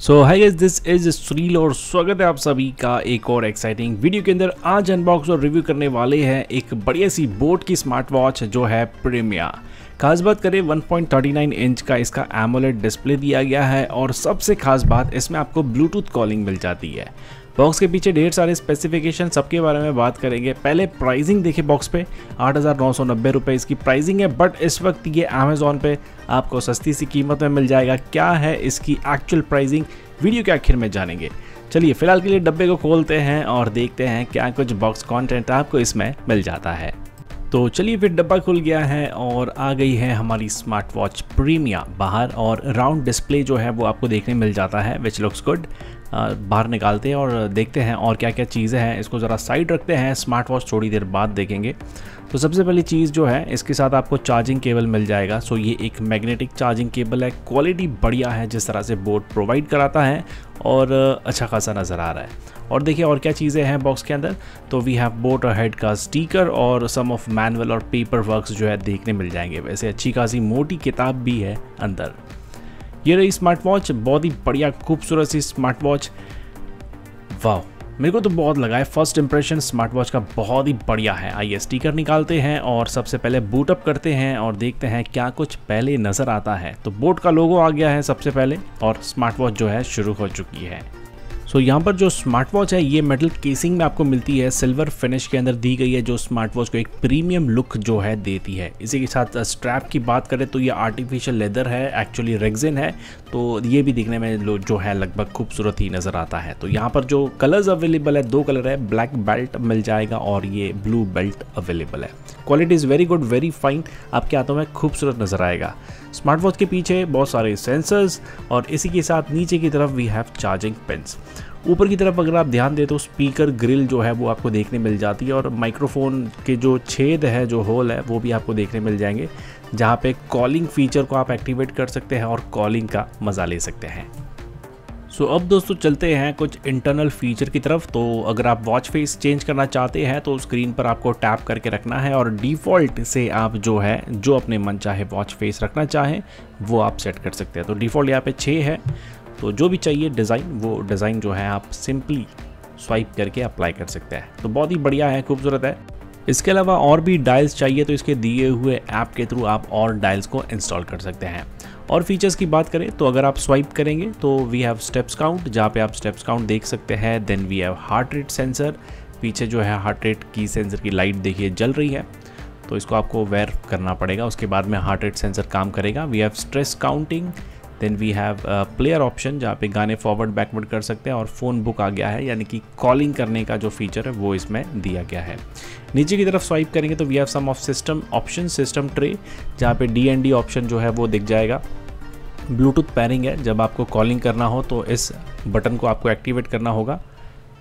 So hi guys this is Sunil और स्वागत है आप सभी का एक और एक्साइटिंग वीडियो के अंदर। आज अनबॉक्स और रिव्यू करने वाले हैं एक बढ़िया सी बोट की स्मार्ट वॉच जो है प्रीमिया खास बात करें 1.39 इंच का इसका एमोलेट डिस्प्ले दिया गया है और सबसे खास बात, इसमें आपको ब्लूटूथ कॉलिंग मिल जाती है। बॉक्स के पीछे ढेर सारे स्पेसिफिकेशन सबके बारे में बात करेंगे। पहले प्राइसिंग देखिए बॉक्स पे। आठ हज़ार इसकी प्राइसिंग है बट इस वक्त ये अमेज़ोन पे आपको सस्ती सी कीमत में मिल जाएगा। क्या है इसकी एक्चुअल प्राइसिंग वीडियो के आखिर में जानेंगे। चलिए, फ़िलहाल के लिए डब्बे को खोलते हैं और देखते हैं क्या कुछ बॉक्स कॉन्टेंट आपको इसमें मिल जाता है। तो चलिए फिर डब्बा खुल गया है और आ गई है हमारी स्मार्ट वॉच प्रीमिया बाहर और राउंड डिस्प्ले जो है वो आपको देखने मिल जाता है विच लुक्स गुड बाहर निकालते हैं और देखते हैं और क्या क्या चीज़ें हैं। इसको ज़रा साइड रखते हैं स्मार्ट वॉच थोड़ी देर बाद देखेंगे। तो सबसे पहली चीज़ जो है, इसके साथ आपको चार्जिंग केबल मिल जाएगा। सो ये एक मैग्नेटिक चार्जिंग केबल है, क्वालिटी बढ़िया है, जिस तरह से बोर्ड प्रोवाइड कराता है और अच्छा खासा नज़र आ रहा है। और देखिए और क्या चीज़ें हैं बॉक्स के अंदर? तो वी हैव बोट और हेड का स्टीकर और सम ऑफ़ मैनुअल और पेपर वर्क्स जो है देखने मिल जाएँगे। वैसे अच्छी खासी मोटी किताब भी है अंदर। ये रही स्मार्ट वॉच बहुत ही बढ़िया, खूबसूरत सी स्मार्ट वॉच वाह मेरे को तो बहुत लगा है फ़र्स्ट इंप्रेशन स्मार्ट वॉच का बहुत ही बढ़िया है। आइए स्टिकर निकालते हैं और सबसे पहले बूट अप करते हैं और देखते हैं क्या कुछ पहले नज़र आता है। तो बोट का लोगो आ गया है सबसे पहले और स्मार्ट वॉच जो है शुरू हो चुकी है। सो यहाँ पर जो स्मार्ट वॉच है, ये मेटल केसिंग में आपको मिलती है। सिल्वर फिनिश के अंदर दी गई है जो स्मार्ट वॉच को एक प्रीमियम लुक जो है देती है। इसी के साथ स्ट्रैप की बात करें तो ये आर्टिफिशियल लेदर है एक्चुअली रेगजिन है। तो ये भी दिखने में जो है लगभग खूबसूरत ही नज़र आता है। तो यहाँ पर जो कलर्स अवेलेबल है, दो कलर है ब्लैक बेल्ट मिल जाएगा और ये ब्लू बेल्ट अवेलेबल है। Quality is very good very fine आपके हाथों में खूबसूरत नज़र आएगा। स्मार्ट वॉच के पीछे बहुत सारे सेंसर्स और इसी के साथ नीचे की तरफ़ वी हैव चार्जिंग पिंस ऊपर की तरफ़ अगर आप ध्यान दें तो स्पीकर ग्रिल जो है वो आपको देखने मिल जाती है और माइक्रोफोन के जो छेद है जो होल है वो भी आपको देखने मिल जाएँगे जहाँ पे कॉलिंग फीचर को आप एक्टिवेट कर सकते हैं और कॉलिंग का मज़ा ले सकते हैं। सो so, अब दोस्तों चलते हैं कुछ इंटरनल फीचर की तरफ़। तो अगर आप वॉच फेस चेंज करना चाहते हैं तो स्क्रीन पर आपको टैप करके रखना है और डिफ़ॉल्ट से आप जो है जो अपने मन चाहे वॉच फेस रखना चाहें वो आप सेट कर सकते हैं। तो डिफ़ॉल्ट यहाँ पे छः है। तो जो भी चाहिए डिज़ाइन वो डिज़ाइन जो है आप सिंपली स्वाइप करके अप्लाई कर सकते हैं। तो बहुत ही बढ़िया है, खूबसूरत है। इसके अलावा और भी डायल्स चाहिए तो इसके दिए हुए ऐप के थ्रू आप और डायल्स को इंस्टॉल कर सकते हैं। और फीचर्स की बात करें तो अगर आप स्वाइप करेंगे तो वी हैव स्टेप्स काउंट जहाँ पे आप स्टेप्स काउंट देख सकते हैं। Then we have heart rate sensor पीछे जो है हार्ट रेट की सेंसर की लाइट देखिए जल रही है। तो इसको आपको वेयर करना पड़ेगा, उसके बाद में हार्ट रेट सेंसर काम करेगा। We have stress counting then we have player option जहाँ पे गाने फॉरवर्ड बैकवर्ड कर सकते हैं और फ़ोन बुक आ गया है, यानी कि कॉलिंग करने का जो फीचर है, वो इसमें दिया गया है। नीचे की तरफ़ स्वाइप करेंगे तो we have some of system option system tray जहाँ पे डी एन डी ऑप्शन जो है वो दिख जाएगा। ब्लूटूथ पैरिंग है, जब आपको कॉलिंग करना हो तो इस बटन को आपको एक्टिवेट करना होगा।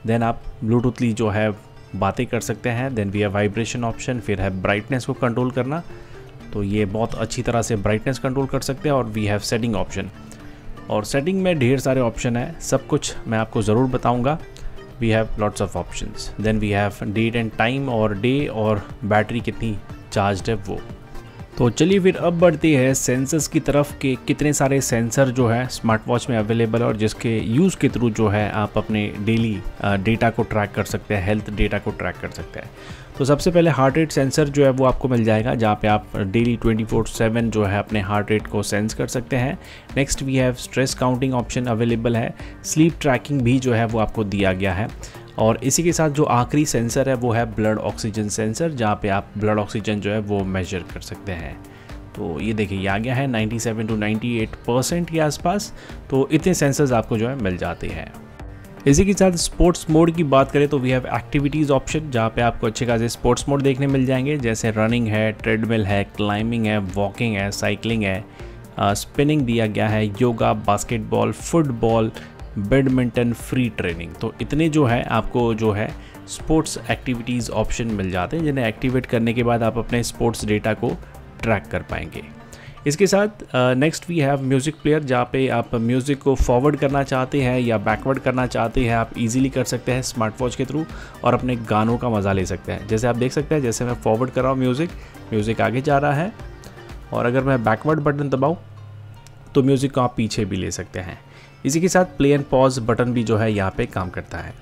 देन आप ब्लूटूथली जो है बातें कर सकते हैं then we have vibration option फिर है ब्राइटनेस को कंट्रोल करना। तो ये बहुत अच्छी तरह से ब्राइटनेस कंट्रोल कर सकते हैं और वी हैव सेटिंग ऑप्शन और सेटिंग में ढेर सारे ऑप्शन है। सब कुछ मैं आपको ज़रूर बताऊँगा। We have lots of option then we have date and time और डे और बैटरी कितनी चार्ज है वो। तो चलिए फिर अब बढ़ती है सेंसर्स की तरफ़ के कितने सारे सेंसर जो है स्मार्ट वॉच में अवेलेबल और जिसके यूज़ के थ्रू जो है आप अपने डेली डेटा को ट्रैक कर सकते हैं हेल्थ डेटा को ट्रैक कर सकते हैं। तो सबसे पहले हार्ट रेट सेंसर जो है वो आपको मिल जाएगा, जहाँ पे आप डेली ट्वेंटी फोर सेवन जो है अपने हार्ट रेट को सेंस कर सकते हैं। Next we have stress counting option available है। स्लीप ट्रैकिंग भी जो है वो आपको दिया गया है। और इसी के साथ जो आखिरी सेंसर है वो है ब्लड ऑक्सीजन सेंसर जहाँ पे आप ब्लड ऑक्सीजन जो है वो मेजर कर सकते हैं। तो ये देखिए, ये आ गया है 97 टू 98 परसेंट के आसपास। तो इतने सेंसर्स आपको जो है मिल जाते हैं। इसी के साथ स्पोर्ट्स मोड की बात करें तो वी हैव एक्टिविटीज़ ऑप्शन जहाँ पे आपको अच्छे खासे स्पोर्ट्स मोड देखने मिल जाएँगे, जैसे रनिंग है ट्रेडमिल है क्लाइंबिंग है वॉकिंग है साइकिलिंग है स्पिनिंग दिया गया है yoga basketball football badminton free training तो इतने जो है, आपको जो है स्पोर्ट्स एक्टिविटीज़ ऑप्शन मिल जाते हैं, जिन्हें एक्टिवेट करने के बाद आप अपने स्पोर्ट्स डेटा को ट्रैक कर पाएँगे। इसके साथ next we have music player जहाँ पे आप म्यूज़िक को फॉरवर्ड करना चाहते हैं या बैकवर्ड करना चाहते हैं, आप इजीली कर सकते हैं स्मार्ट वॉच के थ्रू और अपने गानों का मज़ा ले सकते हैं। जैसे आप देख सकते हैं, जैसे मैं फॉरवर्ड कर रहा हूँ म्यूज़िक म्यूज़िक आगे जा रहा है और अगर मैं बैकवर्ड बटन दबाऊँ तो म्यूज़िक को आप पीछे भी ले सकते हैं। इसी के साथ प्ले एंड पॉज बटन भी जो है यहाँ पे काम करता है।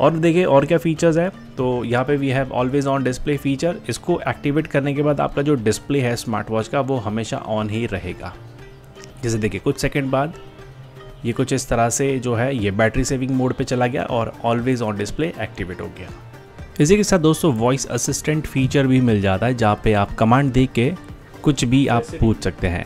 और देखिए और क्या फीचर्स है? तो यहाँ पे we have always on display feature इसको एक्टिवेट करने के बाद आपका जो डिस्प्ले है स्मार्ट वॉच का वो हमेशा ऑन ही रहेगा। जैसे देखिए कुछ सेकंड बाद ये कुछ इस तरह से जो है ये बैटरी सेविंग मोड पे चला गया और ऑलवेज ऑन डिस्प्ले एक्टिवेट हो गया। इसी के साथ दोस्तों वॉइस असिस्टेंट फीचर भी मिल जाता है जहाँ पे आप कमांड दे के कुछ भी आप पूछ सकते हैं।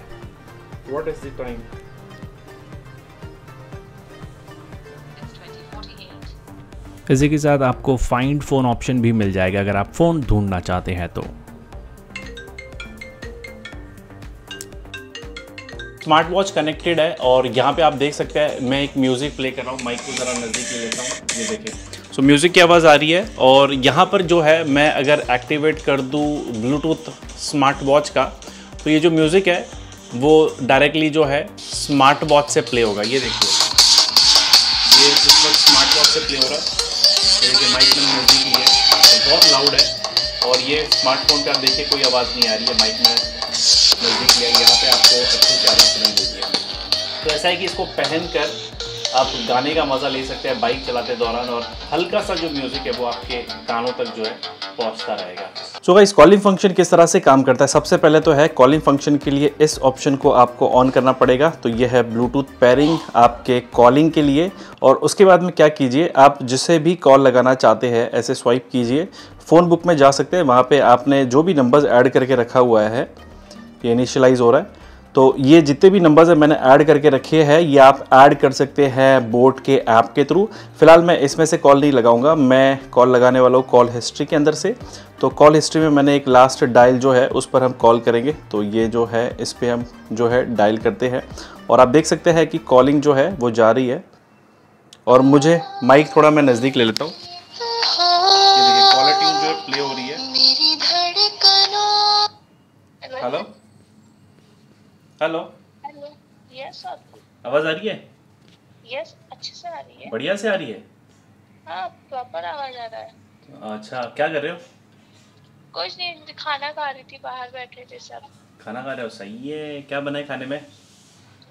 इसी के साथ आपको फाइंड फ़ोन ऑप्शन भी मिल जाएगा अगर आप फ़ोन ढूंढना चाहते हैं तो। स्मार्ट वॉच कनेक्टेड है और यहाँ पे आप देख सकते हैं, मैं एक म्यूज़िक प्ले कर रहा हूँ माइक को ज़रा नज़दीक ले लेता हूँ, ये देखिए। सो म्यूज़िक की आवाज़ आ रही है और यहाँ पर जो है, मैं अगर एक्टिवेट कर दूँ ब्लूटूथ स्मार्ट वॉच का तो ये जो म्यूज़िक है, वो डायरेक्टली जो है स्मार्ट वॉच से प्ले होगा। ये देखिए। ये इस वक्त स्मार्ट वॉच से प्ले हो रहा है। देखिए माइक में म्यूज़िक ही है। तो बहुत लाउड है। और ये स्मार्टफ़ोन पे आप देखिए, कोई आवाज़ नहीं आ रही है माइक में। म्यूज़िक यहाँ पे आपको अच्छे से आवाज़ सुनाई देगी तो ऐसा है कि इसको पहन कर आप गाने का मज़ा ले सकते हैं बाइक चलाते दौरान और हल्का सा जो म्यूज़िक है वो आपके कानों तक जो है पहुँचता रहेगा। सो गाइस कॉलिंग फ़ंक्शन किस तरह से काम करता है? सबसे पहले तो है कॉलिंग फ़ंक्शन के लिए इस ऑप्शन को आपको ऑन करना पड़ेगा। तो ये है ब्लूटूथ पेयरिंग आपके कॉलिंग के लिए। और उसके बाद में क्या कीजिए, आप जिसे भी कॉल लगाना चाहते हैं, ऐसे स्वाइप कीजिए। फ़ोन बुक में जा सकते हैं, वहाँ पे आपने जो भी नंबर्स ऐड करके रखा हुआ है, ये इनिशलाइज़ हो रहा है। तो ये जितने भी नंबर्स हैं मैंने ऐड करके रखे हैं, ये आप ऐड कर सकते हैं बोट के ऐप के थ्रू फ़िलहाल मैं इसमें से कॉल नहीं लगाऊँगा, मैं कॉल लगाने वाला हूँ कॉल हिस्ट्री के अंदर से। तो कॉल हिस्ट्री में मैंने एक लास्ट डायल जो है, उस पर हम कॉल करेंगे। तो ये जो है, इस पर हम जो है डायल करते हैं। और आप देख सकते हैं कि कॉलिंग जो है, वो जा रही है। और मुझे माइक थोड़ा मैं नज़दीक ले लेता हूँ। हेलो हेलो यस आवाज़ आ रही है? यस अच्छे से आ रही है। बढ़िया से आ रही है? हाँ प्रॉपर आवाज़ आ रहा है। अच्छा क्या कर रहे हो? कुछ नहीं खाना खा रही थी बाहर बैठे थे सब। खाना खा रहे हो? सही है। क्या बना है खाने में?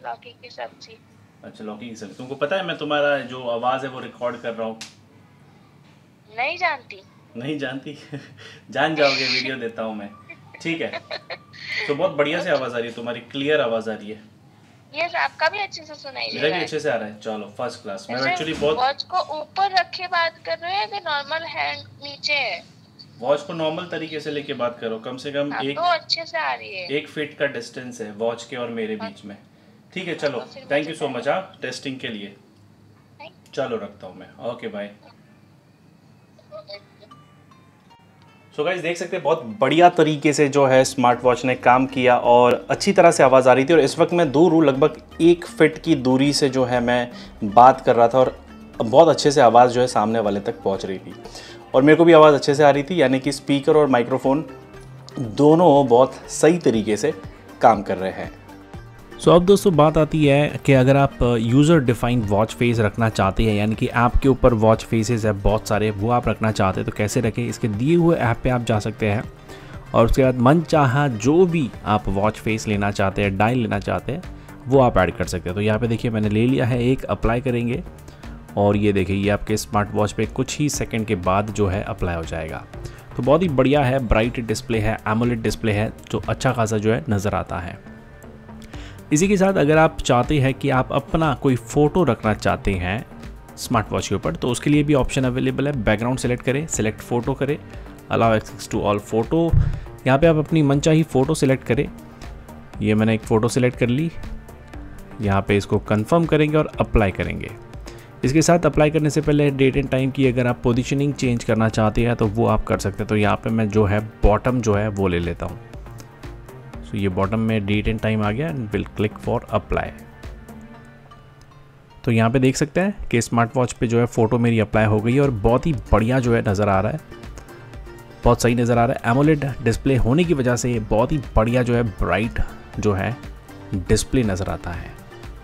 लौकी की सब्ज़ी। अच्छा लौकी की सब्ज़ी। तुमको पता है मैं तुम्हारा जो आवाज़ है वो रिकॉर्ड कर रहा हूँ। नहीं जानती। नहीं जानती? जान जाओगे वीडियो देता हूँ मैं। ठीक है। तो बहुत बढ़िया से आवाज़ आ रही है तुम्हारी क्लियर आवाज़ आ रही है। यस आपका भी अच्छे से सुनाई दे मेरा रहा भी है। अच्छे से आ रहा है। चलो फ़र्स्ट क्लास मैं एक्चुअली बहुत वॉच को ऊपर रखे बात कर रहे हैं कि नॉर्मल हैंड नीचे है? वॉच को नॉर्मल तरीके से लेके बात करो। कम से कम हाँ, एक तो अच्छे से आ रही है। एक फीट का डिस्टेंस है वॉच के और मेरे बीच में। ठीक है चलो। हाँ, थैंक यू सो मच आप टेस्टिंग के लिए। चलो रखता हूँ मैं। ओके बाय सो गाइज़ देख सकते हैं, बहुत बढ़िया तरीके से जो है स्मार्ट वॉच ने काम किया और अच्छी तरह से आवाज़ आ रही थी और इस वक्त मैं दूर हूँ लगभग एक फिट की दूरी से जो है मैं बात कर रहा था और बहुत अच्छे से आवाज़ जो है सामने वाले तक पहुँच रही थी। और मेरे को भी आवाज़ अच्छे से आ रही थी, यानी कि स्पीकर और माइक्रोफोन दोनों बहुत सही तरीके से काम कर रहे हैं। सो अब दोस्तों, बात आती है कि अगर आप यूज़र डिफाइंड वॉच फेस रखना चाहते हैं, यानी कि ऐप के ऊपर वॉच फेसेस है, बहुत सारे, वो आप रखना चाहते हैं तो कैसे रखें? इसके दिए हुए ऐप पे आप जा सकते हैं। और उसके बाद मन चाहा जो भी आप वॉच फेस लेना चाहते हैं डायल लेना चाहते हैं, वो आप ऐड कर सकते हैं। तो यहाँ पे देखिए, मैंने ले लिया है, एक अप्लाई करेंगे। और ये देखिए, ये आपके स्मार्ट वॉच पे कुछ ही सेकंड के बाद जो है अप्लाई हो जाएगा। तो बहुत ही बढ़िया है ब्राइट डिस्प्ले है एमोलेट डिस्प्ले है, जो अच्छा खासा जो है नज़र आता है। इसी के साथ अगर आप चाहते हैं कि आप अपना कोई फ़ोटो रखना चाहते हैं स्मार्ट वॉच के ऊपर तो उसके लिए भी ऑप्शन अवेलेबल है। बैकग्राउंड सेलेक्ट करें सेलेक्ट फ़ोटो करें allow access to all photo यहाँ पे आप अपनी मनचाही फ़ोटो सेलेक्ट करें। ये मैंने एक फ़ोटो सेलेक्ट कर ली। यहाँ पे इसको कंफर्म करेंगे और अप्लाई करेंगे। इसके साथ अप्लाई करने से पहले डेट एंड टाइम की अगर आप पोजीशनिंग चेंज करना चाहते हैं तो वो आप कर सकते हैं। तो यहाँ पे मैं जो है बॉटम जो है, वो ले लेता हूँ। सो ये बॉटम में डेट एंड टाइम आ गया and will click for apply तो यहाँ पे देख सकते हैं कि स्मार्ट वॉच पे जो है फ़ोटो मेरी अप्लाई हो गई और बहुत ही बढ़िया जो है नज़र आ रहा है। बहुत सही नज़र आ रहा है। एमोलेड डिस्प्ले होने की वजह से बहुत ही बढ़िया जो है ब्राइट जो है डिस्प्ले नज़र आता है।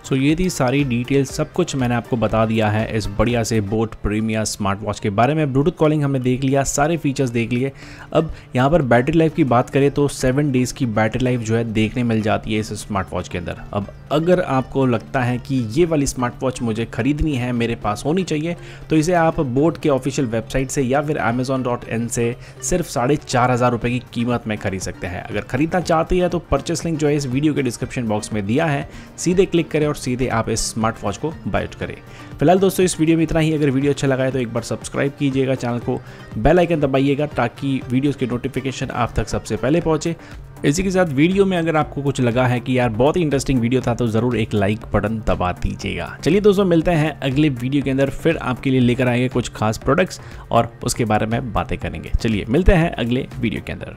सो ये थी सारी डिटेल सब कुछ मैंने आपको बता दिया है इस बढ़िया से बोट प्रीमियर स्मार्ट वॉच के बारे में। ब्लूटूथ कॉलिंग हमने देख लिया, सारे फीचर्स देख लिए। अब यहाँ पर बैटरी लाइफ की बात करें तो सेवन डेज़ की बैटरी लाइफ जो है देखने मिल जाती है इस स्मार्ट वॉच के अंदर। अब अगर आपको लगता है कि ये वाली स्मार्ट वॉच मुझे खरीदनी है, मेरे पास होनी चाहिए तो इसे आप बोट के ऑफिशियल वेबसाइट से या फिर अमेजोन डॉट इन से सिर्फ़ साढ़े चार हज़ार रुपये की कीमत में खरीद सकते हैं। अगर खरीदना चाहते हैं तो परचेस लिंक जो है इस वीडियो के डिस्क्रिप्शन बॉक्स में दिया है। सीधे क्लिक करें और सीधे आप इस स्मार्ट वॉच को बाइट करें। फ़िलहाल दोस्तों, इस वीडियो में इतना ही। अगर वीडियो अच्छा लगा है तो एक बार सब्सक्राइब कीजिएगा चैनल को बेल आइकन दबाइएगा, ताकि वीडियोस के नोटिफिकेशन आप तक सबसे पहले पहुँचे। इसी के साथ वीडियो में अगर आपको कुछ लगा है कि यार बहुत ही इंटरेस्टिंग वीडियो था तो ज़रूर एक लाइक बटन दबा दीजिएगा। चलिए दोस्तों, मिलते हैं अगले वीडियो के अंदर, फिर आपके लिए लेकर आएँगे कुछ खास प्रोडक्ट्स और उसके बारे में बातें करेंगे। चलिए, मिलते हैं अगले वीडियो के अंदर।